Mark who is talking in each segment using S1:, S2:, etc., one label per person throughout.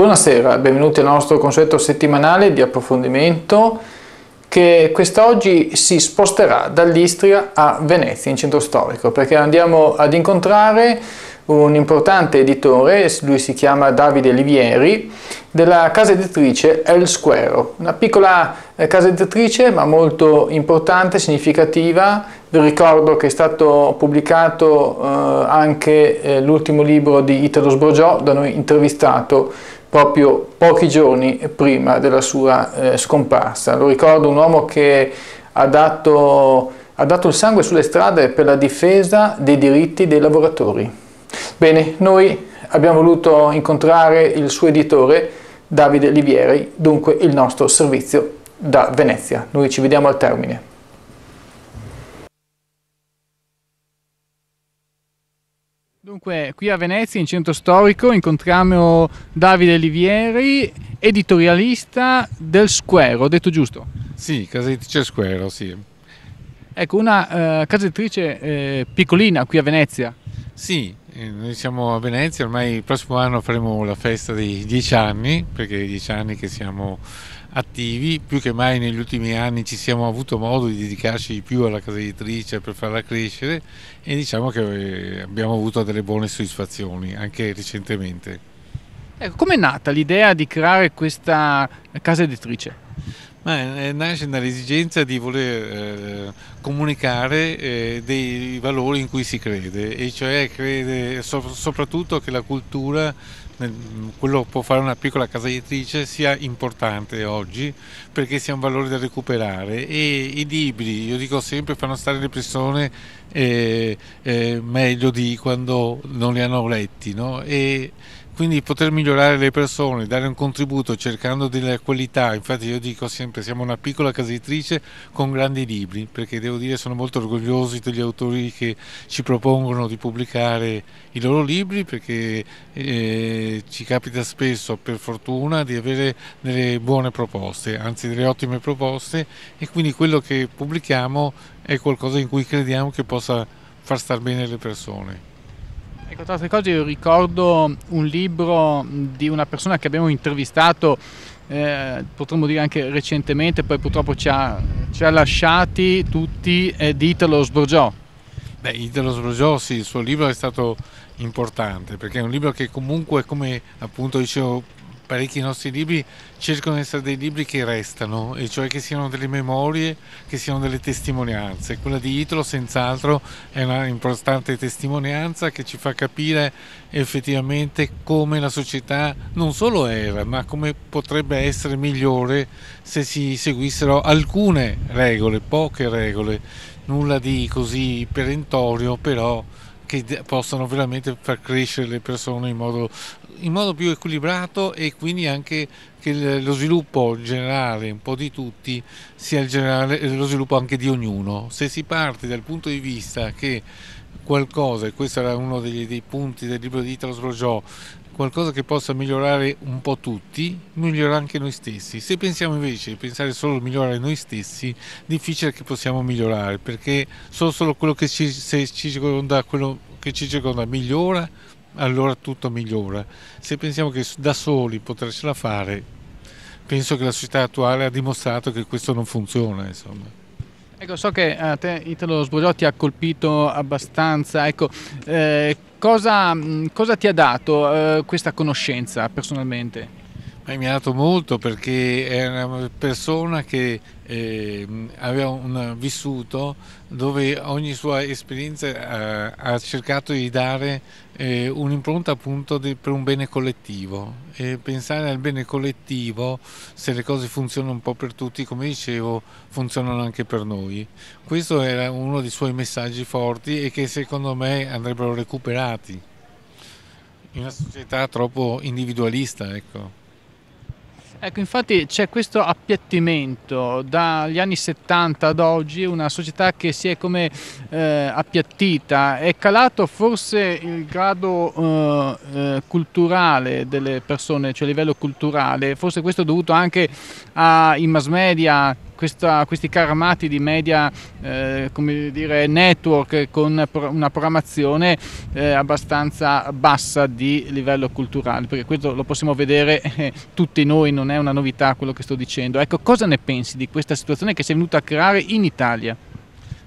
S1: Buonasera, benvenuti al nostro consueto settimanale di approfondimento che quest'oggi si sposterà dall'Istria a Venezia in centro storico perché andiamo ad incontrare un importante editore, lui si chiama Davide Livieri, della casa editrice El Squero, una piccola eh, casa editrice ma molto importante, significativa. Vi ricordo che è stato pubblicato eh, anche eh, l'ultimo libro di Italo Sborgiò, da noi intervistato proprio pochi giorni prima della sua eh, scomparsa. Lo ricordo un uomo che ha dato, ha dato il sangue sulle strade per la difesa dei diritti dei lavoratori. Bene, noi abbiamo voluto incontrare il suo editore, Davide Livieri, dunque il nostro servizio da Venezia. Noi ci vediamo al termine. Dunque, qui a Venezia, in centro storico, incontriamo Davide Livieri, editorialista del Square, ho detto giusto?
S2: Sì, casa editrice Square, sì.
S1: Ecco, una uh, casa editrice eh, piccolina qui a Venezia.
S2: Sì, eh, noi siamo a Venezia, ormai il prossimo anno faremo la festa dei dieci anni, perché è dieci anni che siamo attivi, più che mai negli ultimi anni ci siamo avuto modo di dedicarci di più alla casa editrice per farla crescere e diciamo che eh, abbiamo avuto delle buone soddisfazioni anche recentemente.
S1: Ecco, com'è nata l'idea di creare questa casa editrice?
S2: Ma eh, nasce dall'esigenza di voler eh, comunicare eh, dei valori in cui si crede, e cioè crede so, soprattutto che la cultura quello può fare una piccola casa editrice sia importante oggi perché sia un valore da recuperare e i libri, io dico sempre, fanno stare le persone eh, eh, meglio di quando non li hanno letti no? e quindi poter migliorare le persone, dare un contributo cercando delle qualità, infatti io dico sempre siamo una piccola casa editrice con grandi libri, perché devo dire sono molto orgogliosi degli autori che ci propongono di pubblicare i loro libri, perché eh, ci capita spesso per fortuna di avere delle buone proposte, anzi delle ottime proposte e quindi quello che pubblichiamo è qualcosa in cui crediamo che possa far star bene le persone.
S1: Ecco, tra altre cose io ricordo un libro di una persona che abbiamo intervistato, eh, potremmo dire anche recentemente, poi purtroppo ci ha, ci ha lasciati tutti, eh, di Italo Sborgiò.
S2: Beh, Italo Sborgiò, sì, il suo libro è stato importante perché è un libro che comunque, come appunto dicevo parecchi nostri libri cercano di essere dei libri che restano, e cioè che siano delle memorie, che siano delle testimonianze. Quella di Italo senz'altro è una importante testimonianza che ci fa capire effettivamente come la società non solo era, ma come potrebbe essere migliore se si seguissero alcune regole, poche regole, nulla di così perentorio, però che possano veramente far crescere le persone in modo, in modo più equilibrato e quindi anche che lo sviluppo generale un po' di tutti sia generale, lo sviluppo anche di ognuno. Se si parte dal punto di vista che qualcosa, e questo era uno dei, dei punti del libro di Italo Sbroggiò, qualcosa che possa migliorare un po' tutti, migliora anche noi stessi. Se pensiamo invece di pensare solo a migliorare noi stessi, difficile che possiamo migliorare, perché solo, solo quello che ci, se ci circonda, quello che ci circonda migliora, allora tutto migliora. Se pensiamo che da soli potercela fare, penso che la società attuale ha dimostrato che questo non funziona. Insomma.
S1: Ecco, so che a te Italo Sbroglio ti ha colpito abbastanza. Ecco, eh, Cosa, cosa ti ha dato eh, questa conoscenza personalmente?
S2: Mi ha dato molto perché è una persona che eh, aveva un vissuto dove ogni sua esperienza eh, ha cercato di dare eh, un'impronta appunto di, per un bene collettivo. E pensare al bene collettivo se le cose funzionano un po' per tutti come dicevo funzionano anche per noi. Questo era uno dei suoi messaggi forti e che secondo me andrebbero recuperati. In una società troppo individualista ecco.
S1: Ecco, infatti c'è questo appiattimento dagli anni 70 ad oggi, una società che si è come eh, appiattita, è calato forse il grado eh, eh, culturale delle persone, cioè a livello culturale, forse questo è dovuto anche ai mass media questa, questi carmati di media, eh, dire, network con una programmazione eh, abbastanza bassa di livello culturale, perché questo lo possiamo vedere eh, tutti noi, non è una novità quello che sto dicendo. Ecco, cosa ne pensi di questa situazione che si è venuta a creare in Italia?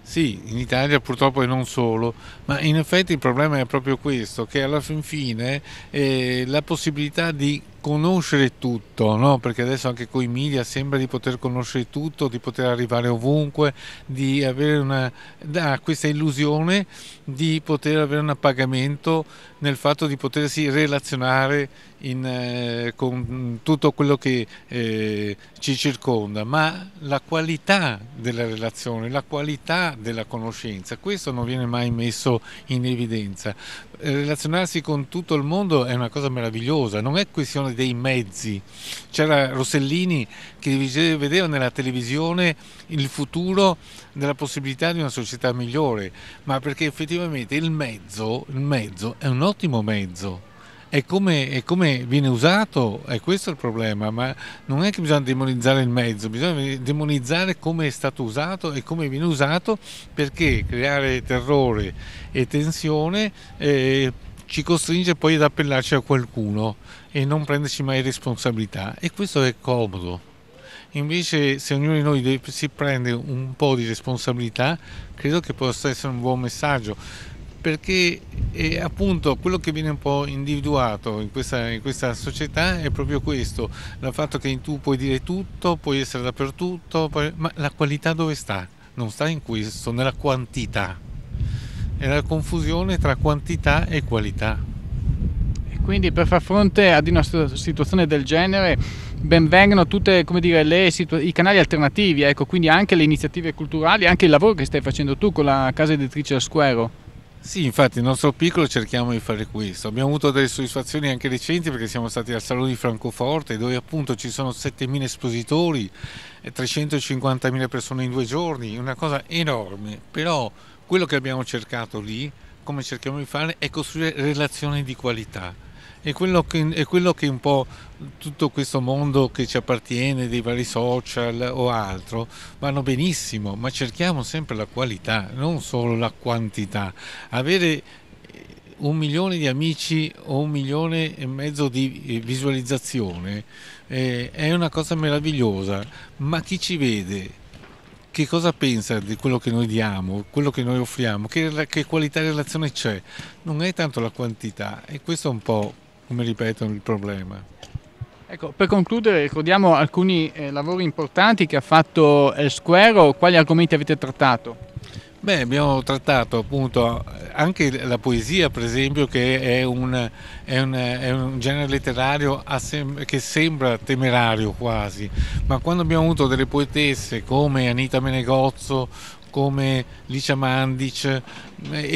S2: Sì, in Italia purtroppo e non solo, ma in effetti il problema è proprio questo, che alla fin fine eh, la possibilità di conoscere tutto, no? perché adesso anche con i media sembra di poter conoscere tutto, di poter arrivare ovunque, di avere una, da questa illusione di poter avere un appagamento nel fatto di potersi relazionare in, eh, con tutto quello che eh, ci circonda, ma la qualità della relazione, la qualità della conoscenza, questo non viene mai messo in evidenza. Relazionarsi con tutto il mondo è una cosa meravigliosa, non è questione dei mezzi. C'era Rossellini che vedeva nella televisione il futuro della possibilità di una società migliore, ma perché effettivamente il mezzo, il mezzo è un ottimo mezzo. È come, come, viene usato, è questo il problema, ma non è che bisogna demonizzare il mezzo, bisogna demonizzare come è stato usato e come viene usato perché creare terrore e tensione eh, ci costringe poi ad appellarci a qualcuno e non prenderci mai responsabilità. E questo è comodo. Invece se ognuno di noi si prende un po' di responsabilità, credo che possa essere un buon messaggio perché è appunto quello che viene un po' individuato in questa, in questa, società è proprio questo, il fatto che tu puoi dire tutto, puoi essere dappertutto, ma la qualità dove sta? Non sta in questo, nella quantità. È la confusione tra quantità e qualità.
S1: E quindi per far fronte ad una situazione del genere benvengano tutti i canali alternativi, ecco, quindi anche le iniziative culturali, anche il lavoro che stai facendo tu con la casa editrice Squero.
S2: Sì, infatti nel nostro piccolo cerchiamo di fare questo. Abbiamo avuto delle soddisfazioni anche recenti perché siamo stati al Salone di Francoforte dove appunto ci sono 7.000 espositori e 350.000 persone in due giorni, una cosa enorme. Però quello che abbiamo cercato lì, come cerchiamo di fare, è costruire relazioni di qualità è quello, che, è quello che un po' tutto questo mondo che ci appartiene, dei vari social o altro, vanno benissimo, ma cerchiamo sempre la qualità, non solo la quantità. Avere eh, un milione di amici o un milione e mezzo di eh, visualizzazione eh, è una cosa meravigliosa, ma chi ci vede che cosa pensa di quello che noi diamo, quello che noi offriamo, che, che qualità di relazione c'è, non è tanto la quantità e questo è un po' come ripeto il problema.
S1: Ecco, per concludere ricordiamo alcuni eh, lavori importanti che ha fatto El Square, quali argomenti avete trattato?
S2: Beh, abbiamo trattato appunto anche la poesia, per esempio, che è un, è un, è un genere letterario che sembra temerario quasi, ma quando abbiamo avuto delle poetesse come Anita Menegozzo, come Licia Mandic eh,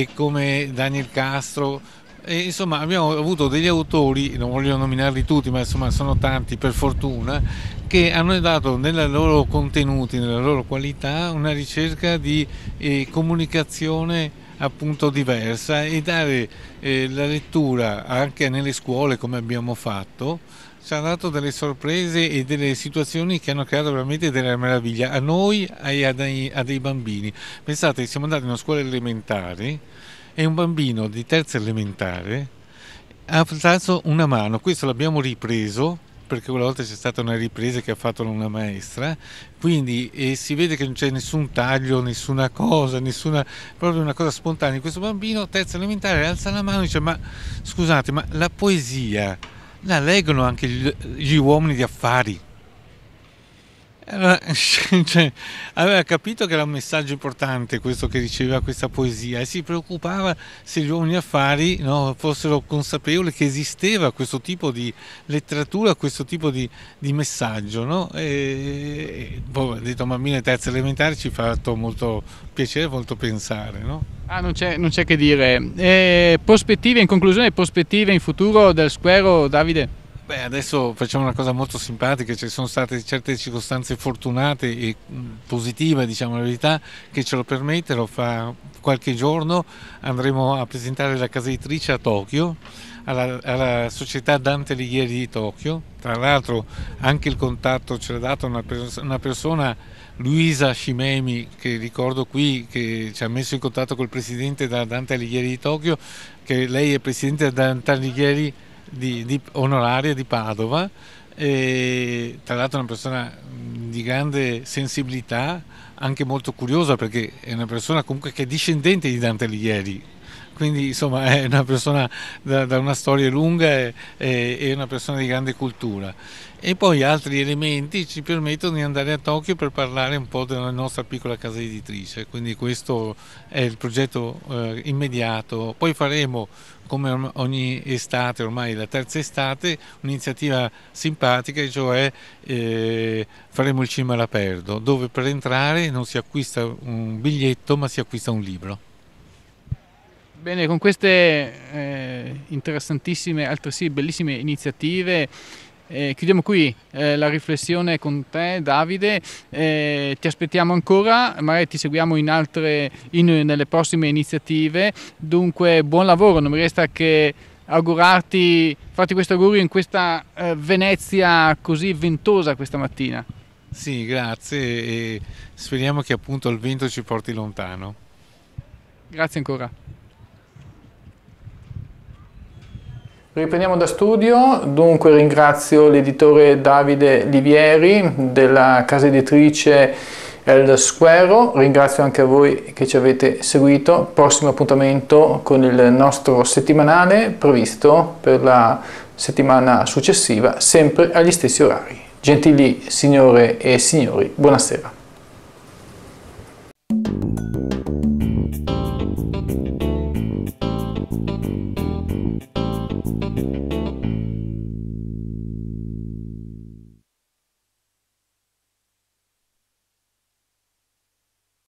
S2: e come Daniel Castro, e, insomma abbiamo avuto degli autori, non voglio nominarli tutti, ma insomma sono tanti per fortuna, che hanno dato nei loro contenuti, nella loro qualità, una ricerca di eh, comunicazione appunto diversa e dare eh, la lettura anche nelle scuole come abbiamo fatto ci ha dato delle sorprese e delle situazioni che hanno creato veramente delle meraviglie a noi e a dei, a dei bambini. Pensate, siamo andati in una scuola elementare e un bambino di terza elementare ha alzato una mano, questo l'abbiamo ripreso perché quella volta c'è stata una ripresa che ha fatto una maestra, quindi e si vede che non c'è nessun taglio, nessuna cosa, nessuna, proprio una cosa spontanea. Questo bambino, terza elementare, alza la mano e dice ma scusate, ma la poesia la leggono anche gli, gli uomini di affari? Cioè, aveva capito che era un messaggio importante questo che diceva questa poesia e si preoccupava se gli uomini affari no, fossero consapevoli che esisteva questo tipo di letteratura, questo tipo di, di messaggio. No? E, e boh, detto bambino terza elementare ci ha fatto molto piacere, molto pensare. No?
S1: Ah, non c'è, che dire. E prospettive, in conclusione, prospettive in futuro del Squero, Davide?
S2: Beh, adesso facciamo una cosa molto simpatica, ci sono state certe circostanze fortunate e positive, diciamo la verità, che ce lo permettono. Fra qualche giorno andremo a presentare la casa editrice a Tokyo alla, alla società Dante Alighieri di Tokyo, tra l'altro anche il contatto ce l'ha dato una, una persona Luisa Shimemi, che ricordo qui, che ci ha messo in contatto col presidente della Dante Alighieri di Tokyo, che lei è presidente della Dante Alighieri di, di, onoraria di Padova, e, tra l'altro una persona di grande sensibilità, anche molto curiosa perché è una persona comunque che è discendente di Dante Alighieri, quindi insomma è una persona da, da una storia lunga e, e, una persona di grande cultura. E poi altri elementi ci permettono di andare a Tokyo per parlare un po' della nostra piccola casa editrice, quindi questo è il progetto eh, immediato. Poi faremo come ogni estate, ormai la terza estate, un'iniziativa simpatica, cioè eh, faremo il cinema all'aperto, dove per entrare non si acquista un biglietto ma si acquista un libro.
S1: Bene, con queste eh, interessantissime, altresì bellissime iniziative, eh, chiudiamo qui eh, la riflessione con te Davide, eh, ti aspettiamo ancora, magari ti seguiamo in altre, in, nelle prossime iniziative, dunque buon lavoro, non mi resta che augurarti, farti questo augurio in questa eh, Venezia così ventosa questa mattina.
S2: Sì, grazie e speriamo che appunto il vento ci porti lontano.
S1: Grazie ancora. Riprendiamo da studio, dunque ringrazio l'editore Davide Livieri della casa editrice El Squero, ringrazio anche a voi che ci avete seguito, prossimo appuntamento con il nostro settimanale previsto per la settimana successiva, sempre agli stessi orari. Gentili signore e signori, buonasera.